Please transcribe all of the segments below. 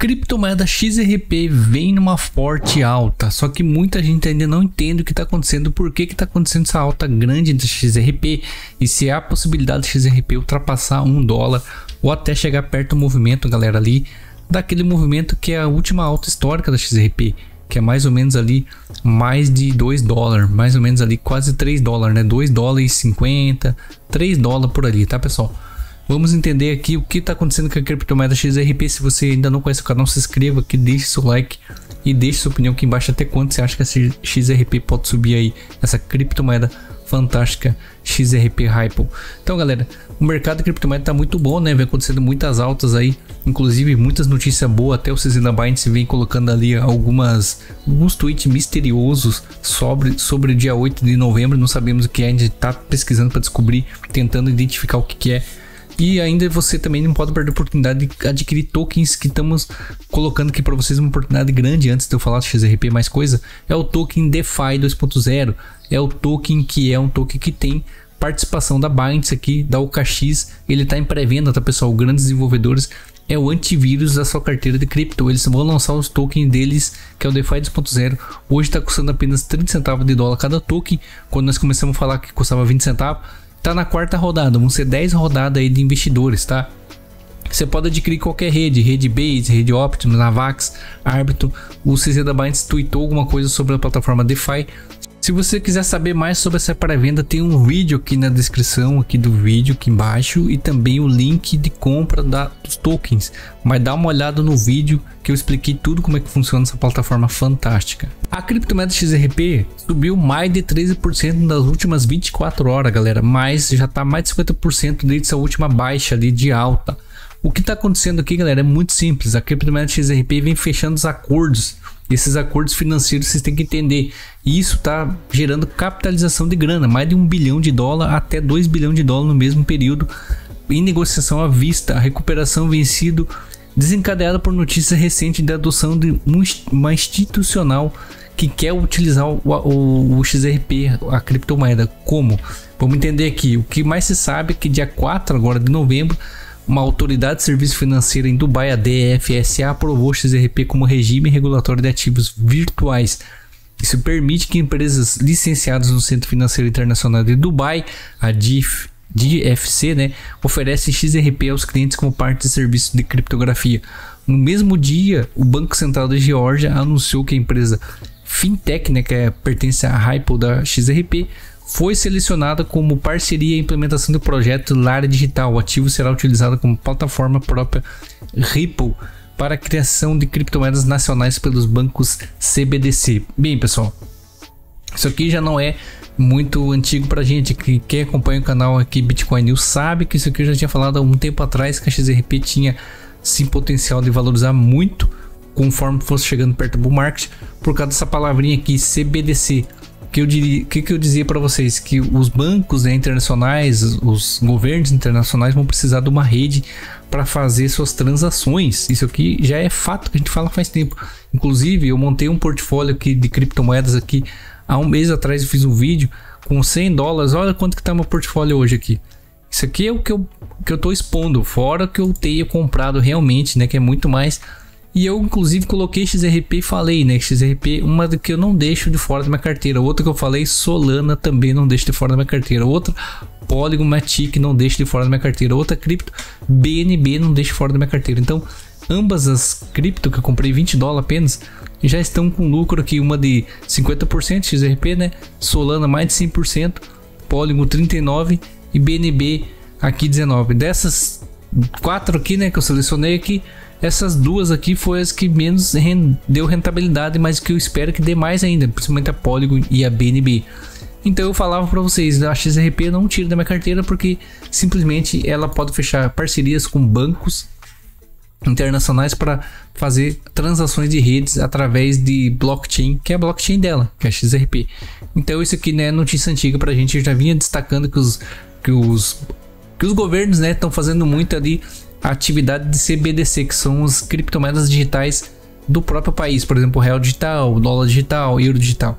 criptomoeda XRP vem numa forte alta, só que muita gente ainda não entende o que está acontecendo, por que está acontecendo essa alta grande da XRP e se há a possibilidade de XRP ultrapassar um dólar ou até chegar perto do movimento, galera, ali daquele movimento que é a última alta histórica da XRP, que é mais ou menos ali mais de 2 dólares, mais ou menos ali quase 3 dólares, né? 2 dólares e 50, 3 dólares por ali, tá pessoal? Vamos entender aqui o que está acontecendo com a criptomoeda XRP. Se você ainda não conhece o canal, se inscreva aqui, deixe seu like e deixe sua opinião aqui embaixo até quanto você acha que essa XRP pode subir aí, essa criptomoeda fantástica XRP Hypo. Então, galera, o mercado de criptomoeda está muito bom, né? Vem acontecendo muitas altas aí, inclusive muitas notícias boas. Até o Cezina Binance vem colocando ali algumas alguns tweets misteriosos sobre sobre o dia 8 de novembro. Não sabemos o que é, a gente está pesquisando para descobrir, tentando identificar o que, que é. E ainda você também não pode perder a oportunidade de adquirir tokens que estamos colocando aqui para vocês uma oportunidade grande antes de eu falar do XRP mais coisa. É o token DeFi 2.0. É o token que é um token que tem participação da Binance aqui, da OKX. Ele está em pré-venda, tá pessoal? Grandes desenvolvedores é o antivírus da sua carteira de cripto. Eles vão lançar os tokens deles, que é o DeFi 2.0. Hoje está custando apenas 30 centavos de dólar cada token. Quando nós começamos a falar que custava 20 centavos, tá na quarta rodada, vão ser 10 rodadas aí de investidores, tá? Você pode adquirir qualquer rede, rede Base, rede Optimus, Navax, Arbitrum. O CZ da Binance tweetou alguma coisa sobre a plataforma DeFi. Se você quiser saber mais sobre essa pré-venda, tem um vídeo aqui na descrição aqui do vídeo aqui embaixo e também o link de compra da, dos tokens. Mas dá uma olhada no vídeo que eu expliquei tudo como é que funciona essa plataforma fantástica. A criptomoeda XRP subiu mais de 13% nas últimas 24 horas, galera, mas já está mais de 50% desde essa última baixa ali de alta. O que está acontecendo aqui, galera, é muito simples. A criptomoeda XRP vem fechando os acordos esses acordos financeiros vocês têm que entender. E isso está gerando capitalização de grana, mais de um bilhão de dólar até 2 bilhões de dólar no mesmo período em negociação à vista. A recuperação vem sido desencadeada por notícia recente da adoção de uma institucional que quer utilizar o, o, o XRP, a criptomoeda. Como? Vamos entender aqui. O que mais se sabe é que dia 4 agora de novembro uma autoridade de serviço financeiro em Dubai, a DFSA, aprovou o XRP como regime regulatório de ativos virtuais. Isso permite que empresas licenciadas no Centro Financeiro Internacional de Dubai, a DIF, DFC, né, XRP aos clientes como parte de serviço de criptografia. No mesmo dia, o Banco Central da Geórgia anunciou que a empresa Fintech, né, que é, pertence à Hypo da XRP, foi selecionada como parceria e implementação do projeto Lara Digital. O ativo será utilizado como plataforma própria Ripple para a criação de criptomoedas nacionais pelos bancos CBDC. Bem, pessoal, isso aqui já não é muito antigo para gente. Que quem acompanha o canal aqui Bitcoin News sabe que isso aqui eu já tinha falado há um tempo atrás que a XRP tinha sim potencial de valorizar muito conforme fosse chegando perto do market por causa dessa palavrinha aqui CBDC que eu diria, que, que eu dizia para vocês que os bancos né, internacionais, os governos internacionais vão precisar de uma rede para fazer suas transações. Isso aqui já é fato que a gente fala faz tempo. Inclusive, eu montei um portfólio aqui de criptomoedas aqui há um mês atrás. Eu fiz um vídeo com 100 dólares. Olha quanto que tá meu portfólio hoje aqui. Isso aqui é o que eu, que eu tô expondo, fora que eu tenha comprado realmente, né? Que é muito mais e eu, inclusive, coloquei XRP e falei, né? XRP, uma que eu não deixo de fora da minha carteira. Outra que eu falei, Solana também não deixo de fora da minha carteira. Outra, Polygon Matic não deixo de fora da minha carteira. Outra cripto, BNB não deixo fora da minha carteira. Então, ambas as cripto que eu comprei 20 dólares apenas, já estão com lucro aqui. Uma de 50% XRP, né? Solana mais de 100%, Polygon 39% e BNB aqui 19%. Dessas quatro aqui, né? Que eu selecionei aqui essas duas aqui foi as que menos deu rentabilidade, mas que eu espero que dê mais ainda, principalmente a Polygon e a BNB. Então eu falava para vocês, a XRP não tira da minha carteira porque simplesmente ela pode fechar parcerias com bancos internacionais para fazer transações de redes através de blockchain, que é a blockchain dela, que é a XRP. Então isso aqui não é notícia antiga para a gente, eu já vinha destacando que os que os que os governos estão né, fazendo muito ali a atividade de CBDC, que são as criptomoedas digitais do próprio país, por exemplo, real digital, dólar digital, euro digital.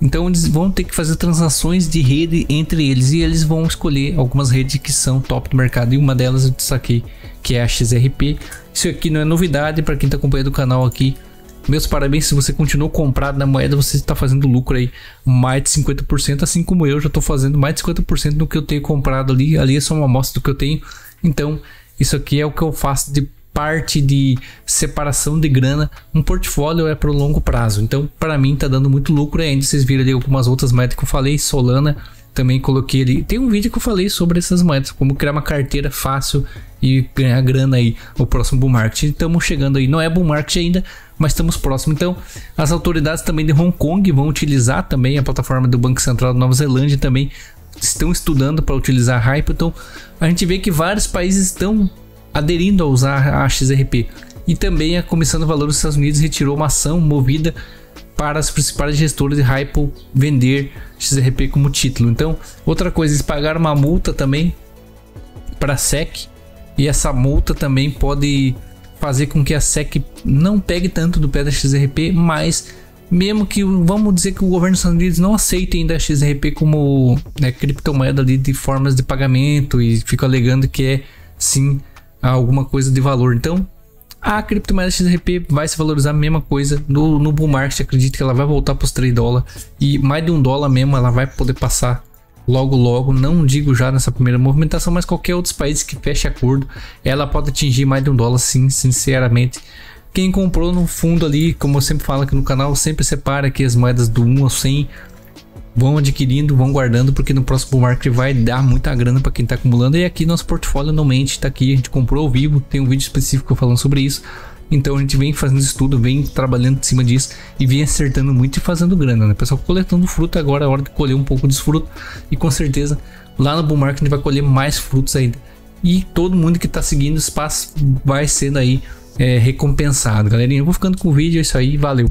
Então eles vão ter que fazer transações de rede entre eles e eles vão escolher algumas redes que são top do mercado. E uma delas eu destaquei que é a XRP. Isso aqui não é novidade para quem está acompanhando o canal aqui. Meus parabéns se você continuou comprado na moeda, você está fazendo lucro aí mais de 50%, assim como eu já estou fazendo mais de 50% do que eu tenho comprado ali. Ali é só uma amostra do que eu tenho. Então, isso aqui é o que eu faço de parte de separação de grana, um portfólio é para o longo prazo. Então, para mim, tá dando muito lucro ainda. Vocês viram ali algumas outras moedas que eu falei, Solana, também coloquei ali. Tem um vídeo que eu falei sobre essas moedas, como criar uma carteira fácil e ganhar grana aí no próximo bull market. Estamos chegando aí, não é bull market ainda, mas estamos próximos. Então, as autoridades também de Hong Kong vão utilizar também a plataforma do Banco Central da Nova Zelândia também estão estudando para utilizar a Hype. Então, a gente vê que vários países estão aderindo a usar a XRP. E também a Comissão de Valores dos Estados Unidos retirou uma ação movida para as principais gestoras de Ripple vender XRP como título. Então, outra coisa, eles pagaram uma multa também para a SEC e essa multa também pode fazer com que a SEC não pegue tanto do pé da XRP, mas mesmo que vamos dizer que o governo dos Estados Unidos não aceite ainda a XRP como né, criptomoeda ali de formas de pagamento e fica alegando que é sim alguma coisa de valor. Então, a criptomoeda XRP vai se valorizar a mesma coisa no, no bull market. Acredito que ela vai voltar para os 3 dólares e mais de um dólar mesmo ela vai poder passar logo logo. Não digo já nessa primeira movimentação, mas qualquer outros países que feche acordo, ela pode atingir mais de um dólar, sim, sinceramente. Quem comprou no fundo ali, como eu sempre falo aqui no canal, sempre separa aqui as moedas do 1 ao 100 vão adquirindo, vão guardando, porque no próximo market vai dar muita grana para quem está acumulando. E aqui nosso portfólio não mente, está aqui, a gente comprou ao vivo, tem um vídeo específico falando sobre isso. Então a gente vem fazendo estudo, vem trabalhando em cima disso e vem acertando muito e fazendo grana, né? Pessoal coletando fruto agora é hora de colher um pouco de fruto e com certeza lá no bull market a gente vai colher mais frutos ainda. E todo mundo que está seguindo o espaço vai sendo aí é, recompensado, galerinha. Eu vou ficando com o vídeo, é isso aí, valeu.